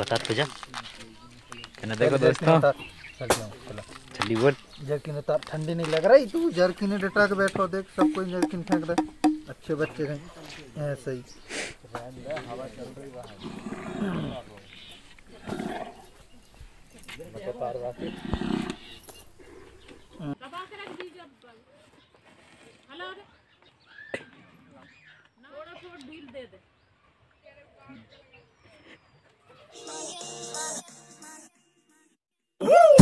बता तो जा। कहना देखो दोस्तों। चल चली। बोल। जर्किन उतार ठंडी नहीं लग रही तू जर्किन डटा के बैठो देख सब कोई जर्किन फेंक रहे अच्छे बच्चे हैं ऐसे ही हेलो थोड़ा थोड़ा ढील दे दे Woo!